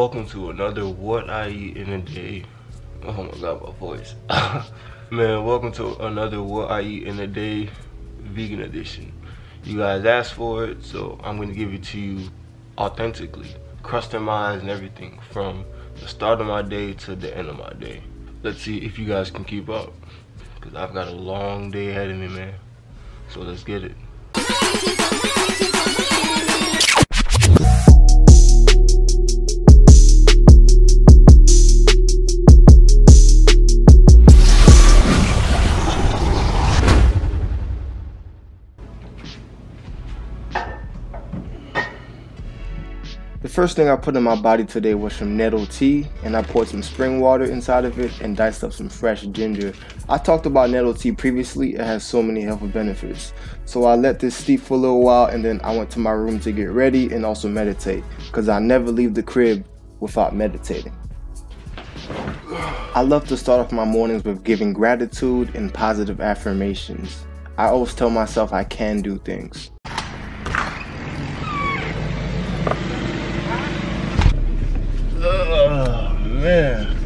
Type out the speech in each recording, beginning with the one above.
Welcome to another What I Eat in a Day. Oh my god, my voice. Man, welcome to another What I Eat in a Day vegan edition. You guys asked for it, so I'm gonna give it to you authentically, customized and everything from the start of my day to the end of my day. Let's see if you guys can keep up, because I've got a long day ahead of me, man. So let's get it. First thing I put in my body today was some nettle tea, and I poured some spring water inside of it and diced up some fresh ginger. I talked about nettle tea previously, it has so many health benefits. So I let this steep for a little while and then I went to my room to get ready and also meditate, because I never leave the crib without meditating. I love to start off my mornings with giving gratitude and positive affirmations. I always tell myself I can do things. Oh man,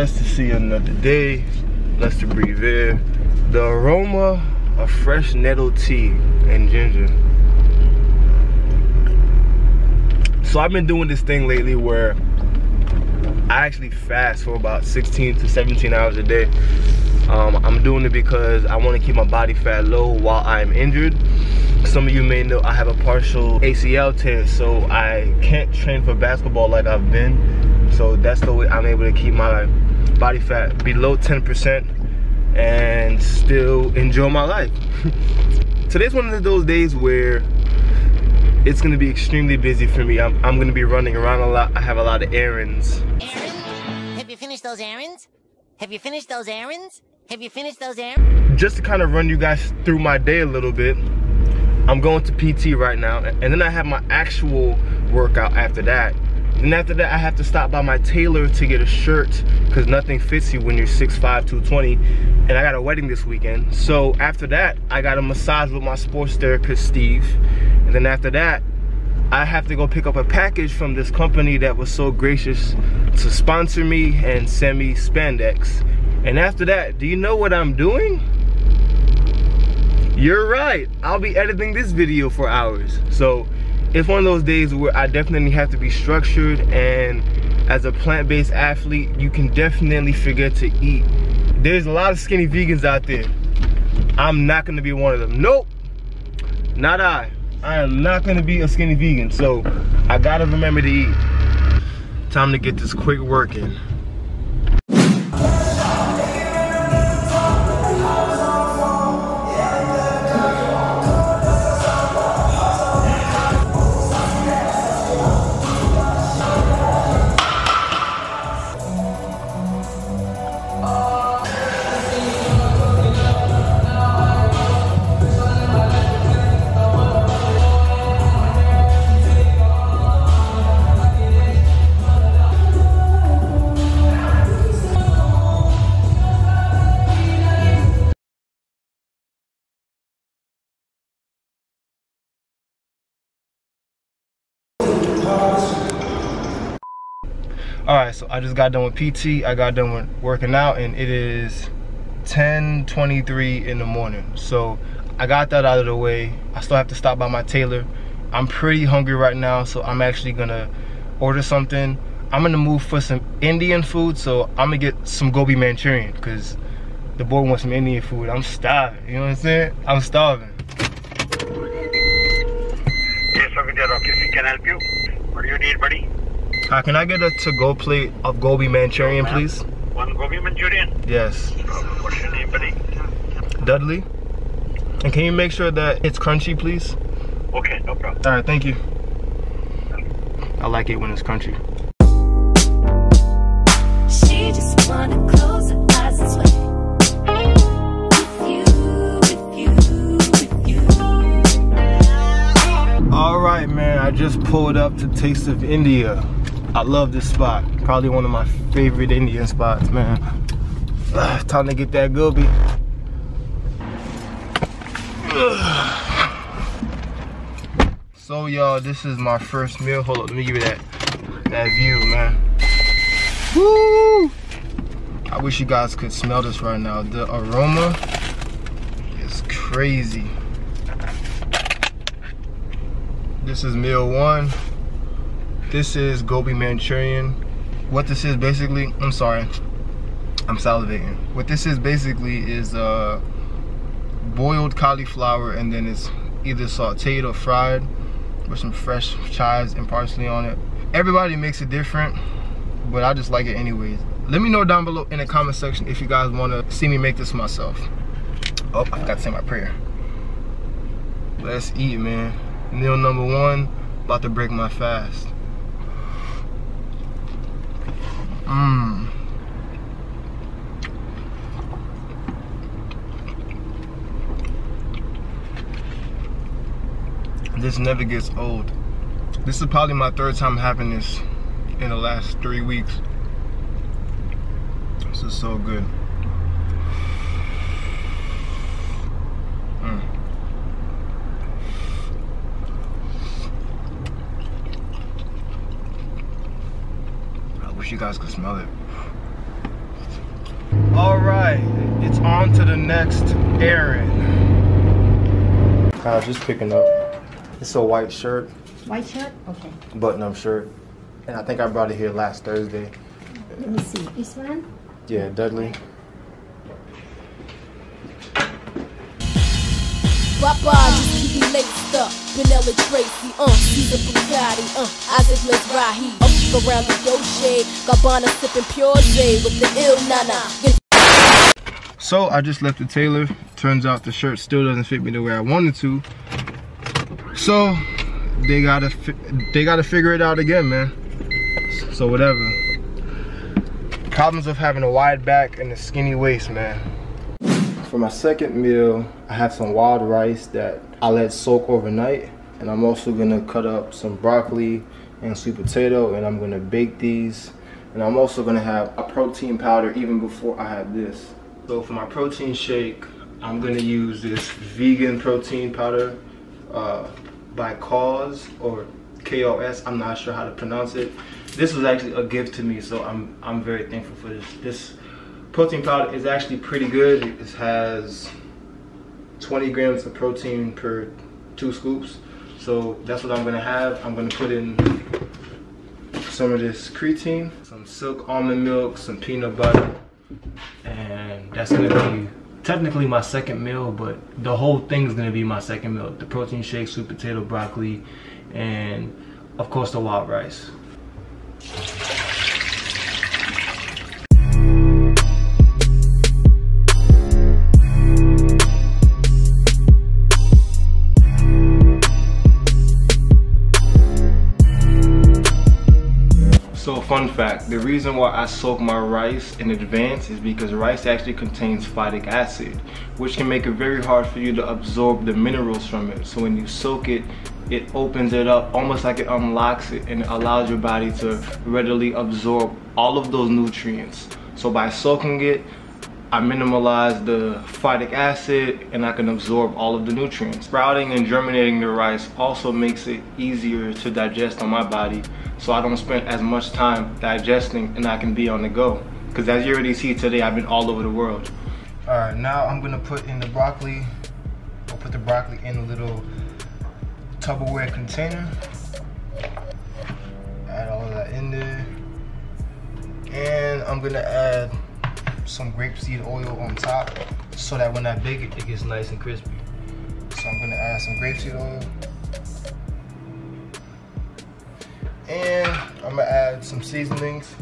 blessed to see another day, blessed to breathe air. The aroma of fresh nettle tea and ginger. So I've been doing this thing lately where I actually fast for about 16 to 17 hours a day. Um, I'm doing it because I want to keep my body fat low while I'm injured. Some of you may know I have a partial ACL tear, so I can't train for basketball like I've been. So that's the way I'm able to keep my body fat below 10% and still enjoy my life. Today's one of those days where it's gonna be extremely busy for me. I'm, I'm gonna be running around a lot. I have a lot of errands. Aaron, have you finished those errands? Have you finished those errands? Have you finished those errands? Just to kind of run you guys through my day a little bit, I'm going to PT right now, and then I have my actual workout after that. And after that, I have to stop by my tailor to get a shirt because nothing fits you when you're 6'5", 220. And I got a wedding this weekend. So after that, I got a massage with my sports therapist, Steve. And then after that, I have to go pick up a package from this company that was so gracious to sponsor me and send me spandex. And after that, do you know what I'm doing? You're right, I'll be editing this video for hours. So it's one of those days where I definitely have to be structured and as a plant-based athlete, you can definitely forget to eat. There's a lot of skinny vegans out there. I'm not gonna be one of them. Nope, not I. I am not gonna be a skinny vegan, so I gotta remember to eat. Time to get this quick work all right so i just got done with pt i got done with working out and it is 10:23 in the morning. So i got that out of the way. I still have to stop by my tailor. I'm pretty hungry right now so i'm actually gonna order something. I'm gonna move for some indian food so i'm gonna get some gobi manchurian because the boy wants some indian food. I'm starving you know what i'm saying? I'm starving. Yes, Rocket. Can I help you? What do you need, buddy? Hi, can I get a to-go plate of gobi manchurian, Sure, please? One gobi Manchurian. Yes. What's your name, buddy? Dudley? And can you make sure that it's crunchy, please? Okay, no problem. All right, thank you. I like it when it's crunchy. She just wanna close her eyes and sway. With you, with you, with you. All right, man, I just pulled up to Taste of India. I love this spot. Probably one of my favorite Indian spots, man. Time to get that. Ugh. So, y'all, this is my first meal. Hold up, let me give you that. That view, man. Woo! I wish you guys could smell this right now. The aroma is crazy. This is meal one. This is gobi Manchurian. What this is basically, I'm sorry, I'm salivating. What this is basically is uh, boiled cauliflower and then it's either sauteed or fried with some fresh chives and parsley on it. Everybody makes it different, but I just like it anyways. Let me know down below in the comment section if you guys want to see me make this myself. Oh, I forgot to say my prayer. Let's eat, man. Meal number one, about to break my fast. Mmm. This never gets old. This is probably my third time having this in the last three weeks. This is so good. I you guys could smell it. All right, it's on to the next errand. I was just picking up. It's a white shirt, White shirt? Okay. button-up shirt, and I think I brought it here last Thursday. Let me see. This one? Yeah, Dudley. Papa, just keep me laced up. Vanilla Tracy, uh, Caesar Bugatti, uh, Isaac Mizrahi. Up around the Dolce, Gabbana sipping Pure J with the ill nana. Get So I just left the tailor. Turns out the shirt still doesn't fit me the way I wanted to. So they gotta fi- they gotta figure it out again, man. So whatever. Problems of having a wide back and a skinny waist, man. For my second meal, I have some wild rice that I let soak overnight, and I'm also gonna cut up some broccoli and sweet potato, and I'm gonna bake these. And I'm also gonna have a protein powder even before I have this. So for my protein shake, I'm gonna use this vegan protein powder uh, by Cause or KOS. I'm not sure how to pronounce it. This was actually a gift to me, so I'm I'm very thankful for this. This protein powder is actually pretty good. It has 20 grams of protein per two scoops. So that's what I'm gonna have. I'm gonna put in some of this creatine, some silk almond milk, some peanut butter, and that's gonna be technically my second meal, but the whole thing's gonna be my second meal. The protein shake, sweet potato, broccoli, and of course the wild rice. Fact, the reason why I soak my rice in advance is because rice actually contains phytic acid, which can make it very hard for you to absorb the minerals from it. So when you soak it, it opens it up almost like it unlocks it and it allows your body to readily absorb all of those nutrients. So by soaking it, I minimalize the phytic acid and I can absorb all of the nutrients. Sprouting and germinating the rice also makes it easier to digest on my body so I don't spend as much time digesting and I can be on the go. Because as you already see today, I've been all over the world. All right, now I'm gonna put in the broccoli. I'll put the broccoli in a little Tupperware container. Add all of that in there. And I'm gonna add some grapeseed oil on top so that when I bake it, it gets nice and crispy. So I'm gonna add some grapeseed oil. And I'm gonna add some seasonings.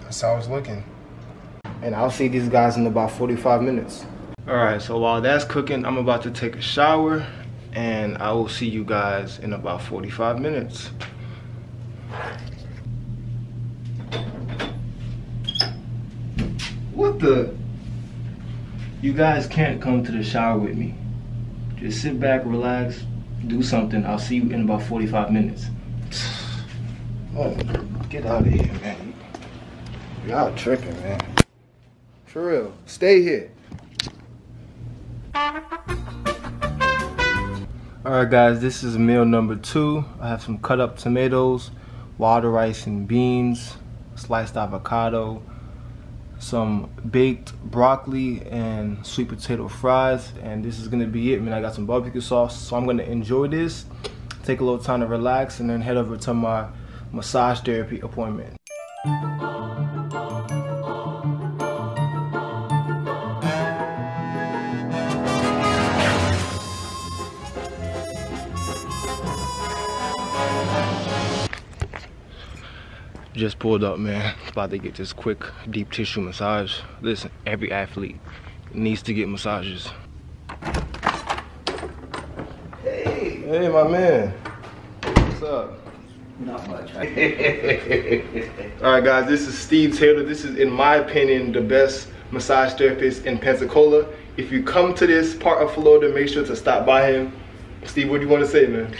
That's how it's looking. And I'll see these guys in about 45 minutes. All right, so while that's cooking, I'm about to take a shower and I will see you guys in about 45 minutes. The? You guys can't come to the shower with me. Just sit back, relax, do something. I'll see you in about 45 minutes. Oh, get out of here, man. Y'all tripping, man. For real. Stay here. Alright guys, this is meal number two. I have some cut up tomatoes, water rice and beans, sliced avocado, some baked broccoli and sweet potato fries and this is gonna be it. Man I got some barbecue sauce so I'm gonna enjoy this take a little time to relax and then head over to my massage therapy appointment just pulled up man. About to get this quick deep tissue massage. Listen every athlete needs to get massages. Hey hey my man. What's up? Not much. All right guys this is steve taylor. This is in my opinion the best massage therapist in pensacola. If you come to this part of florida make sure to stop by him. Steve what do you want to say man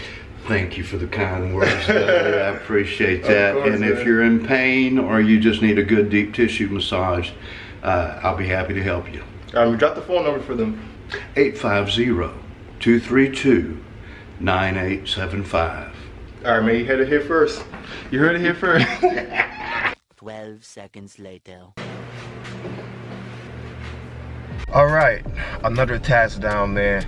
Thank you for the kind words. I appreciate that. course, and if man. you're in pain or you just need a good deep tissue massage, uh, I'll be happy to help you. um drop the phone number for them 850-232-9875. all right man you heard it here first you heard it here first 12 seconds later. All right, another task down, man.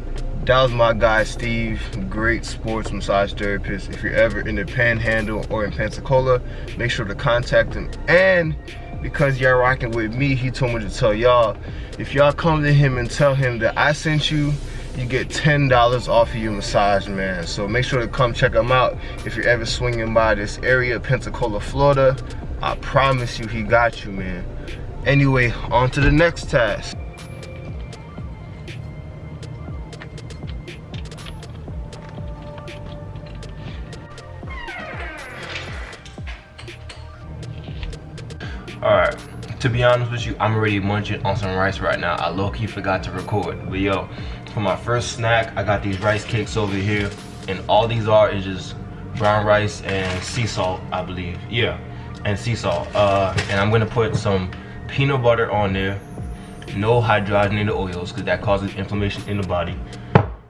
That was my guy, Steve. Great sports massage therapist. If you're ever in the Panhandle or in Pensacola, make sure to contact him. And because y'all rocking with me, he told me to tell y'all, if y'all come to him and tell him that I sent you, you get $10 off of your massage, man. So make sure to come check him out if you're ever swinging by this area, Pensacola, Florida. I promise you, he got you, man. Anyway, on to the next task. To be honest with you, I'm already munching on some rice right now. I low-key forgot to record. But yo, for my first snack, I got these rice cakes over here. And all these are is just brown rice and sea salt, I believe. Yeah, and sea salt. Uh, and I'm gonna put some peanut butter on there. No hydrogenated oils, because that causes inflammation in the body.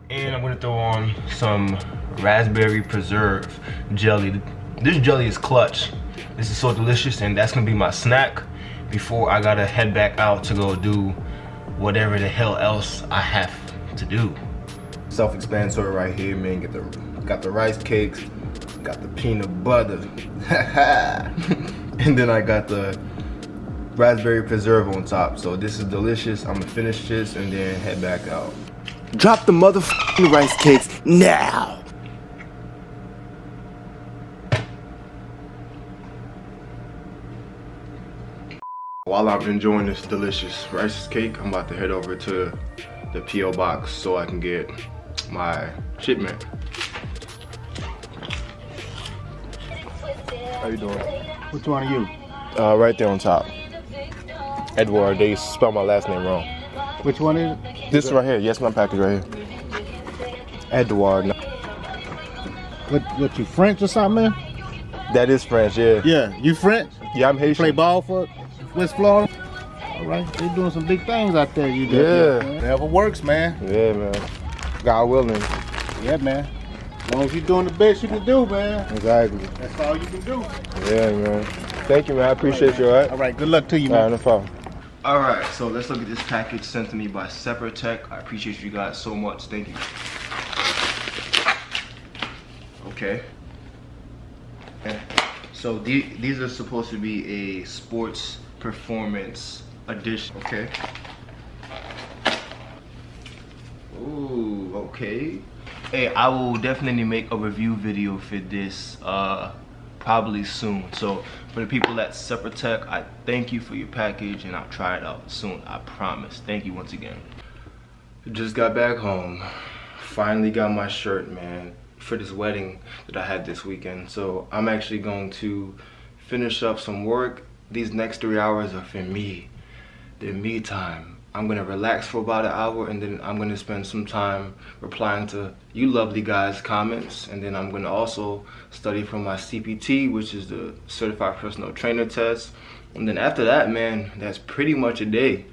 And I'm gonna throw on some raspberry preserve jelly. This jelly is clutch. This is so delicious and that's gonna be my snack before I gotta head back out to go do whatever the hell else I have to do. Self-explanatory right here, man. Get the got the rice cakes, got the peanut butter, and then I got the raspberry preserve on top. So this is delicious. I'm gonna finish this and then head back out. Drop the motherfucking rice cakes now. While I'm enjoying this delicious rice cake, I'm about to head over to the P.O. box so I can get my shipment. How you doing? Which one are you? Uh, right there on top. Edward, they spelled my last name wrong. Which one is it? This right here, yes, my package right here. Edward, What, what you French or something, man? that is French, yeah. Yeah, you French? Yeah, I'm Haitian. Play ball for West Florida? All right, they doing some big things out there. You do. Yeah. Never works, man. Yeah, man. God willing. Yeah, man. As long as you're doing the best you can do, man. Exactly. That's all you can do. Yeah, man. Thank you, man. I appreciate you, all right? All right, good luck to you, All right, man. no problem. All right, so let's look at this package sent to me by Separatech. I appreciate you guys so much. Thank you. Okay. Okay. So the, these are supposed to be a sports performance edition. Okay. Ooh, okay. Hey, I will definitely make a review video for this uh, probably soon. So for the people at Separatech, I thank you for your package and I'll try it out soon. I promise. Thank you once again. Just got back home. Finally got my shirt, man, for this wedding that I had this weekend. So I'm actually going to finish up some work. These next three hours are for me. They're me time. I'm gonna relax for about an hour and then I'm gonna spend some time replying to you lovely guys' comments. And then I'm gonna also study for my CPT, which is the Certified Personal Trainer test. And then after that, man, that's pretty much a day.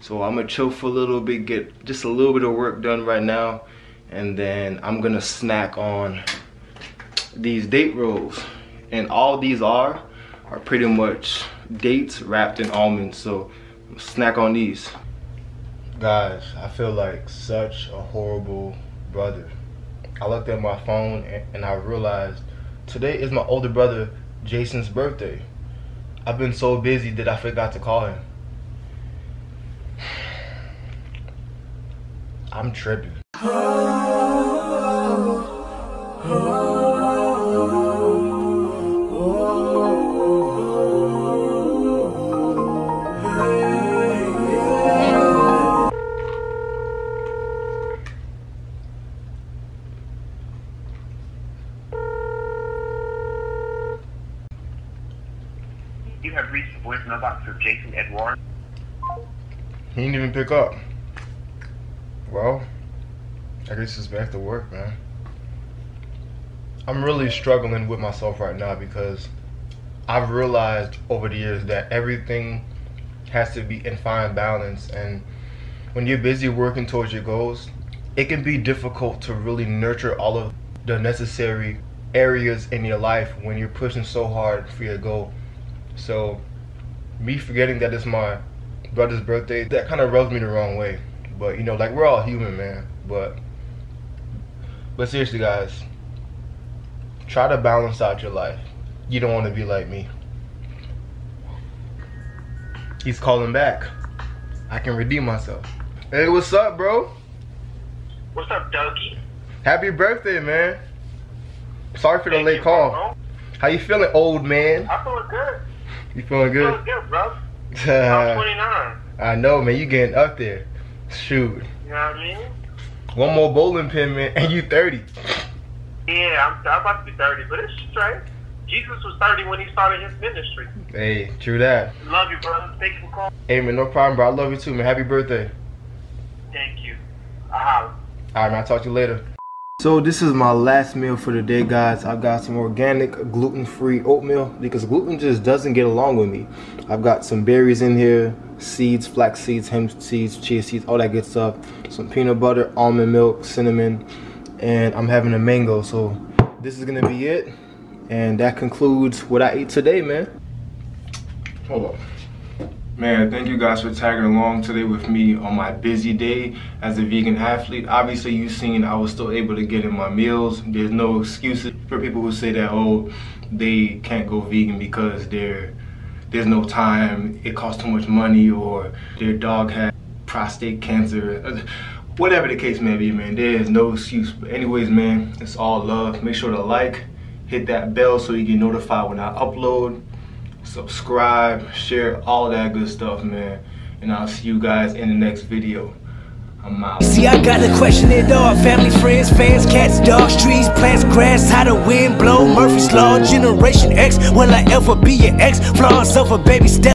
So I'm gonna chill for a little bit, get just a little bit of work done right now, and then I'm gonna snack on these date rolls. And all these are, are pretty much dates wrapped in almonds. So snack on these. Guys, I feel like such a horrible brother. I looked at my phone and, I realized today is my older brother Jason's birthday. I've been so busy that I forgot to call him. I'm tripping. He didn't even pick up. Well, I guess it's back to work, man. I'm really struggling with myself right now because I've realized over the years that everything has to be in fine balance and when you're busy working towards your goals, it can be difficult to really nurture all of the necessary areas in your life when you're pushing so hard for your goal. So, me forgetting that it's my brother's birthday, that kind of rubs me the wrong way. But you know, like we're all human, man. But, but seriously, guys, try to balance out your life. You don't want to be like me. He's calling back. I can redeem myself. Hey, what's up, bro? What's up, Dougie? Happy birthday, man. Sorry for the Thank late you, call. bro. How you feeling, old man? I'm feeling good. You feeling good? Feeling good, bro. I'm 29. I know, man. You getting up there. Shoot. You know what I mean? One more bowling pin, man, and you 30. Yeah, I'm, I'm about to be 30, but it's straight. Jesus was 30 when he started his ministry. Hey, true that. Love you, brother. Thank you for calling. Hey, man, no problem, bro. I love you too, man. Happy birthday. Thank you. Uh-huh. All right, man. I'll talk to you later. So this is my last meal for the day, guys. I've got some organic gluten-free oatmeal because gluten just doesn't get along with me. I've got some berries in here, seeds, flax seeds, hemp seeds, chia seeds, all that good stuff. Some peanut butter, almond milk, cinnamon, and I'm having a mango. So this is gonna be it, and that concludes what I ate today, man. Hold up. Man, thank you guys for tagging along today with me on my busy day as a vegan athlete. Obviously, you've seen I was still able to get in my meals. There's no excuses for people who say that, oh, they can't go vegan because they're, there's no time, it costs too much money, or their dog had prostate cancer. Whatever the case may be, man, there is no excuse. But anyways, man, it's all love. Make sure to like, hit that bell so you get notified when I upload subscribe, share, all that good stuff, man. And I'll see you guys in the next video. I'm out. See, I got to question it all. Family, friends, fans, cats, dogs, trees, plants, grass, how the wind blow. Murphy's Law, Generation X. Will I ever be your ex? Flaws of a baby step.